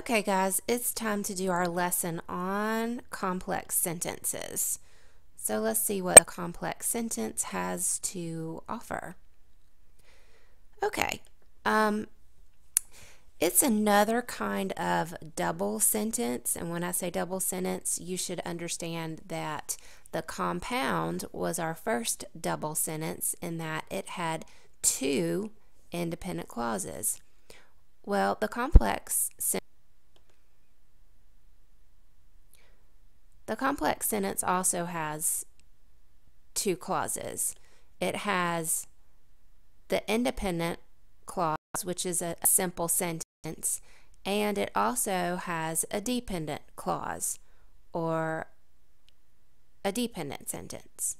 Okay, guys, it's time to do our lesson on complex sentences. So let's see what a complex sentence has to offer. Okay, um, it's another kind of double sentence, and when I say double sentence, you should understand that the compound was our first double sentence in that it had two independent clauses. Well, the complex sentence The complex sentence also has two clauses. It has the independent clause, which is a simple sentence, and it also has a dependent clause or a dependent sentence.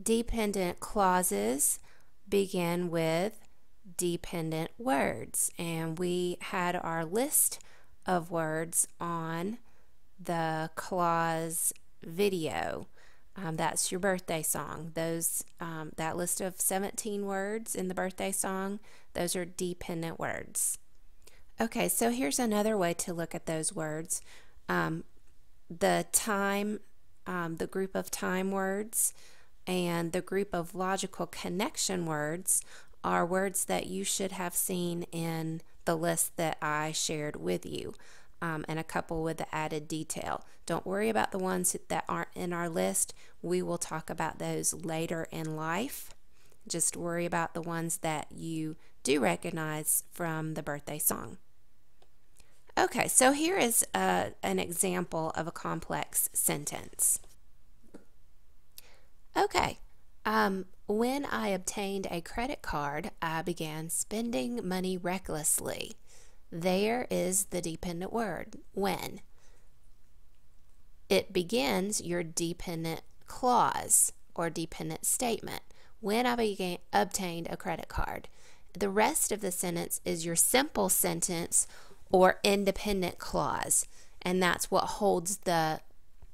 Dependent clauses begin with dependent words. And we had our list of words on the clause video. Um, that's your birthday song. Those um, that list of 17 words in the birthday song, those are dependent words. Okay, so here's another way to look at those words. Um, the time, um, the group of time words, and the group of logical connection words are words that you should have seen in the list that I shared with you. Um, and a couple with the added detail. Don't worry about the ones that aren't in our list. We will talk about those later in life. Just worry about the ones that you do recognize from the birthday song. Okay, so here is a, uh, an example of a complex sentence. Okay, um, when I obtained a credit card, I began spending money recklessly. There is the dependent word, when. It begins your dependent clause or dependent statement. When I began, obtained a credit card. The rest of the sentence is your simple sentence or independent clause, and that's what holds the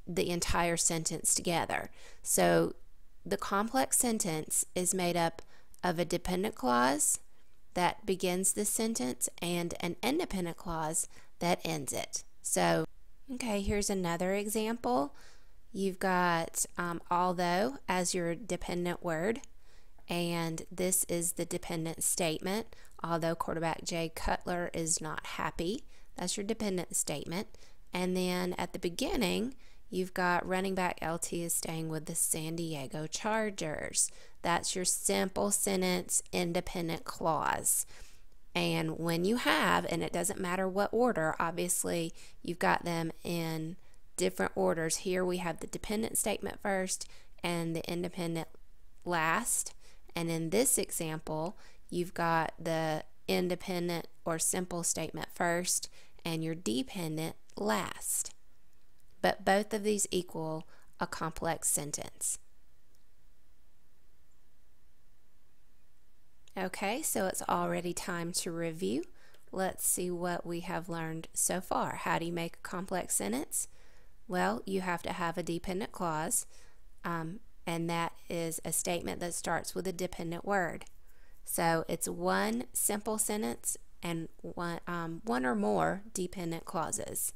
the entire sentence together. So the complex sentence is made up of a dependent clause that begins the sentence and an independent clause that ends it. So, okay, here's another example. You've got um, although as your dependent word, and this is the dependent statement. Although quarterback Jay Cutler is not happy, that's your dependent statement. And then at the beginning, You've got running back LT is staying with the San Diego Chargers. That's your simple sentence independent clause. And when you have, and it doesn't matter what order, obviously you've got them in different orders. Here we have the dependent statement first and the independent last. And in this example, you've got the independent or simple statement first and your dependent last but both of these equal a complex sentence. Okay, so it's already time to review. Let's see what we have learned so far. How do you make a complex sentence? Well, you have to have a dependent clause, um, and that is a statement that starts with a dependent word. So it's one simple sentence and one, um, one or more dependent clauses.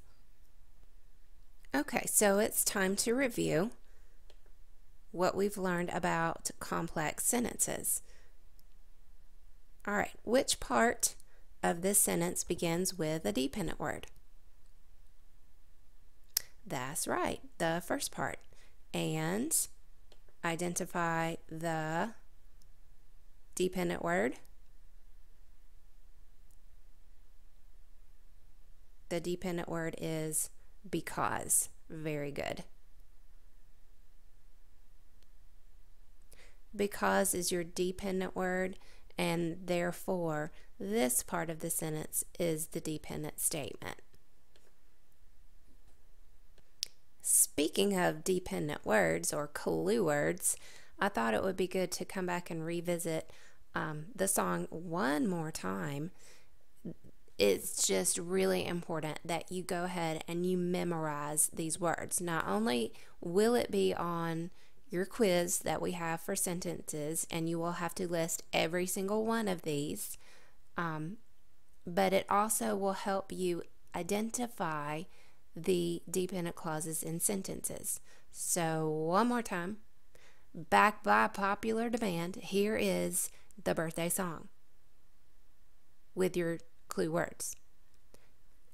Okay, so it's time to review what we've learned about complex sentences. All right, which part of this sentence begins with a dependent word? That's right, the first part. And identify the dependent word. The dependent word is because. Very good. Because is your dependent word, and therefore, this part of the sentence is the dependent statement. Speaking of dependent words or clue words, I thought it would be good to come back and revisit um, the song one more time it's just really important that you go ahead and you memorize these words. Not only will it be on your quiz that we have for sentences, and you will have to list every single one of these. Um, but it also will help you identify the dependent clauses in sentences. So, one more time, back by popular demand, here is the birthday song with your clue words.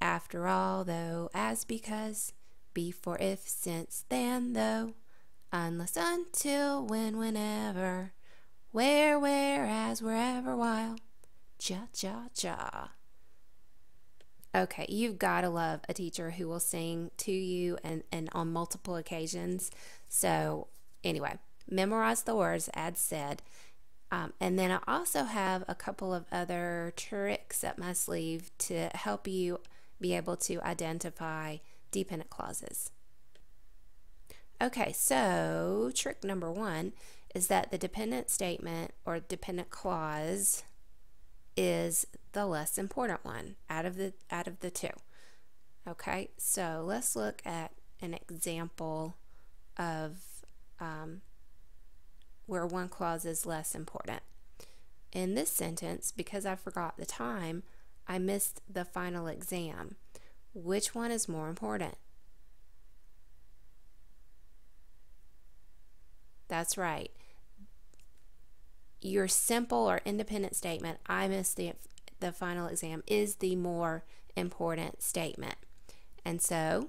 After all, though, as because, before, if, since, then, though, unless, until, when, whenever, where, whereas, wherever, while, ja, ja, ja. Okay, you've got to love a teacher who will sing to you and, and on multiple occasions. So, anyway, memorize the words as said. Um, and then I also have a couple of other tricks up my sleeve to help you be able to identify dependent clauses. Okay, so trick number one is that the dependent statement or dependent clause is the less important one out of the out of the two. Okay, so let's look at an example of um, where one clause is less important. In this sentence, because I forgot the time, I missed the final exam. Which one is more important? That's right. Your simple or independent statement, I missed the, the final exam, is the more important statement. And so,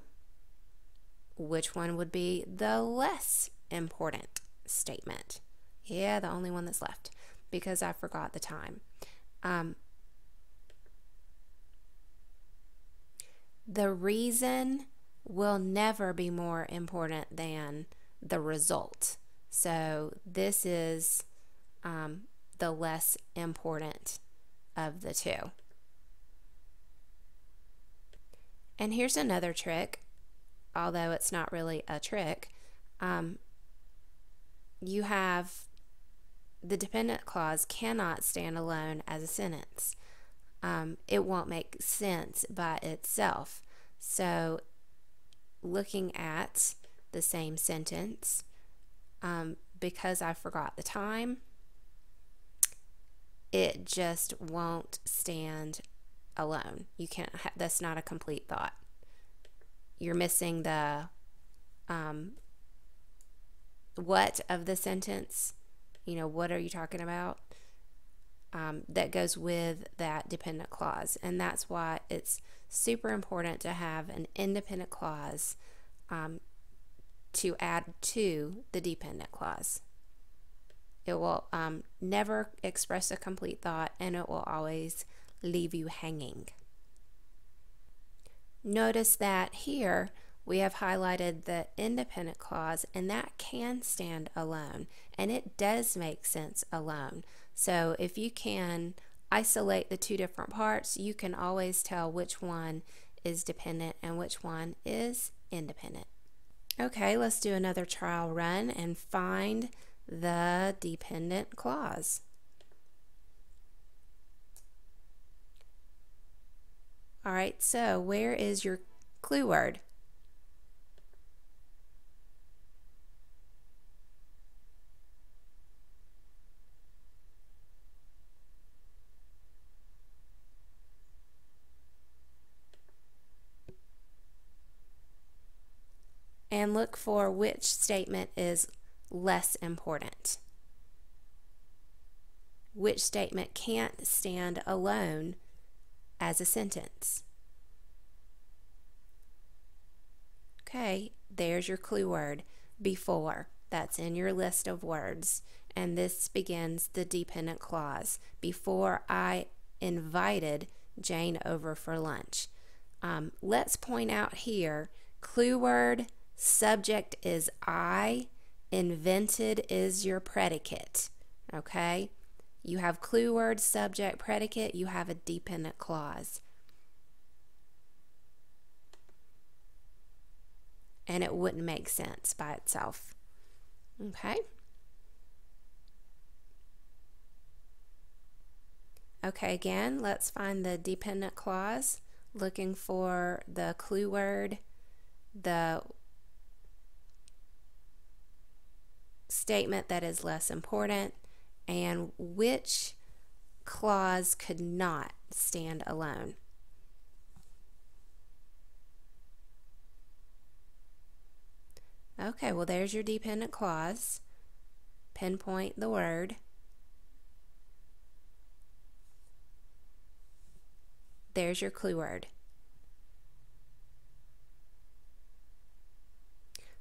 which one would be the less important statement? Yeah, the only one that's left because I forgot the time. Um, the reason will never be more important than the result. So this is um, the less important of the two. And here's another trick, although it's not really a trick. Um, you have the dependent clause cannot stand alone as a sentence um, it won't make sense by itself. So, looking at the same sentence, um, because I forgot the time, it just won't stand alone. You can't, ha- that's not a complete thought. You're missing the um, what of the sentence. You know, what are you talking about? um, that goes with that dependent clause. And that's why it's super important to have an independent clause um, to add to the dependent clause. It will um, never express a complete thought and it will always leave you hanging. Notice that here we have highlighted the independent clause and that can stand alone and it does make sense alone. So if you can isolate the two different parts, you can always tell which one is dependent and which one is independent. Okay, let's do another trial run and find the dependent clause. All right, so where is your clue word? And look for which statement is less important. Which statement can't stand alone as a sentence. Okay, there's your clue word, before. That's in your list of words. And this begins the dependent clause. Before I invited Jane over for lunch. Um, let's point out here clue word Subject is I. Invented is your predicate. Okay? You have clue word, subject, predicate. You have a dependent clause. And it wouldn't make sense by itself. Okay? Okay, again, let's find the dependent clause. Looking for the clue word, the statement that is less important and which clause could not stand alone. Okay, well, there's your dependent clause. Pinpoint the word. There's your clue word.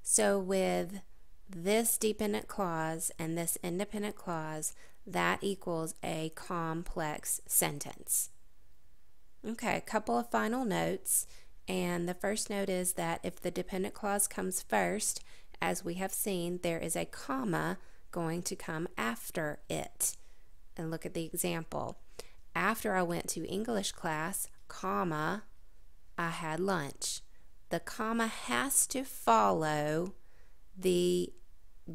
So with this dependent clause and this independent clause, that equals a complex sentence. Okay, a couple of final notes. And the first note is that if the dependent clause comes first, as we have seen, there is a comma going to come after it. And look at the example. After I went to English class, comma, I had lunch. The comma has to follow the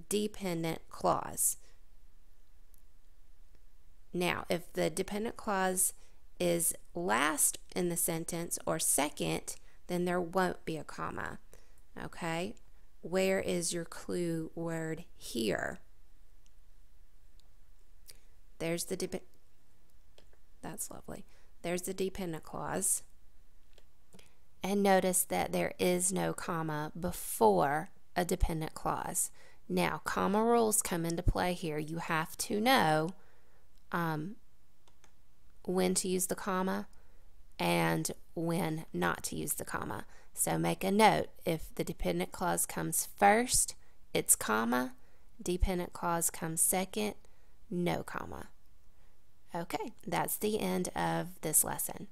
dependent clause. Now, if the dependent clause is last in the sentence or second, then there won't be a comma. Okay? Where is your clue word here? There's the dependent. That's lovely. There's the dependent clause. And notice that there is no comma before a dependent clause. Now, comma rules come into play here. You have to know um, when to use the comma and when not to use the comma. So make a note if the dependent clause comes first, it's comma. Dependent clause comes second, no comma. Okay, that's the end of this lesson.